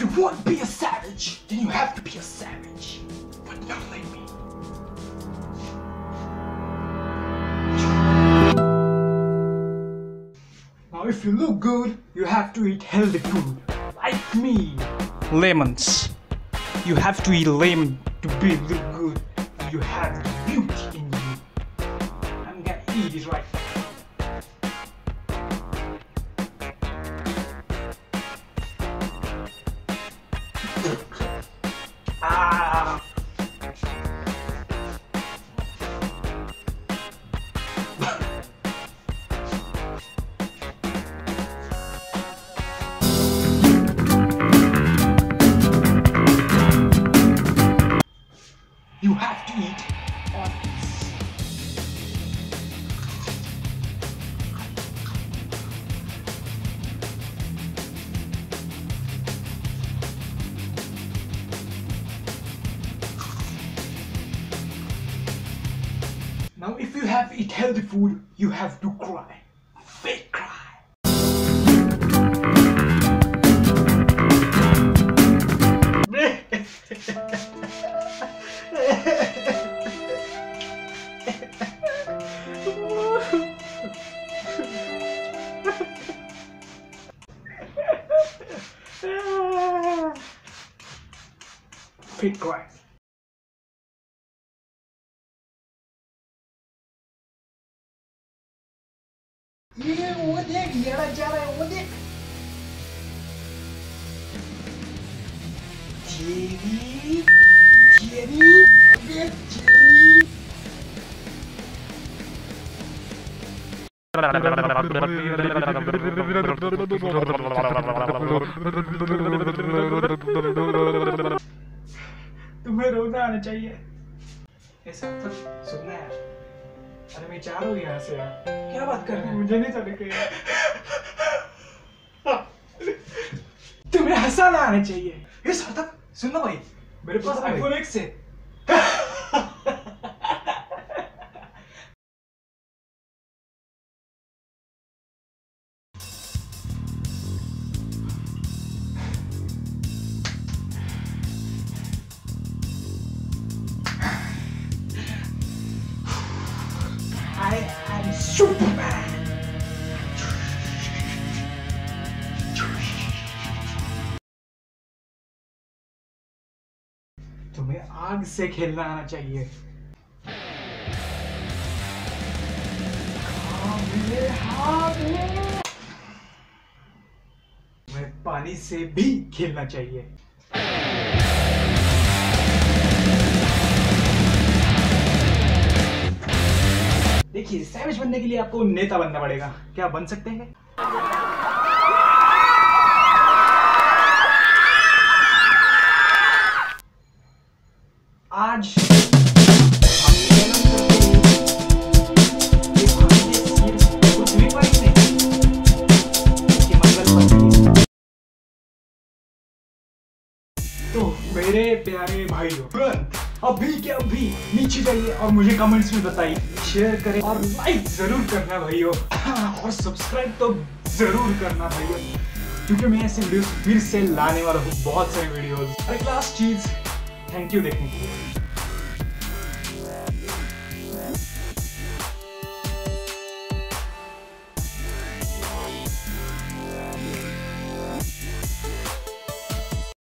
If you want to be a savage, then you have to be a savage. But not like me. Now, if you look good, you have to eat healthy food. Like me. Lemons. You have to eat lemon to be look good. Now, if you have eat healthy food, you have to cry. Pickled. 이게 어디 얘기하잖아요 어디 TV TV 왜 TV तुम्हें रोना आना चाहिए। ऐसा तो सुनना है। अरे मैं जा रहा हूँ यहाँ से यार। क्या बात कर रहे हो? मुझे नहीं चले के तुम्हें हंसाना आना चाहिए। ये सार्थक सुन लो भाई। मेरे पास आईफोन एक्स है। Superman. तुम्हें आग से खेलना आना चाहिए हामिले, हामिले। तुम्हें पानी से भी खेलना चाहिए देखिए सैविज बनने के लिए आपको नेता बनना पड़ेगा। क्या बन सकते हैं? आज तो मेरे प्यारे भाइयों, तुरंत अभी के अभी नीचे जाइए और मुझे कमेंट्स में बताइए। शेयर करें और लाइक ज़रूर करना भाइयों। हाँ, और सब्सक्राइब तो ज़रूर करना भाइयों। क्योंकि मैं ऐसे वीडियोस फिर से लाने वाला हूँ बहुत सारे वीडियोस और एक लास्ट चीज़ थैंक यू देखने के लिए।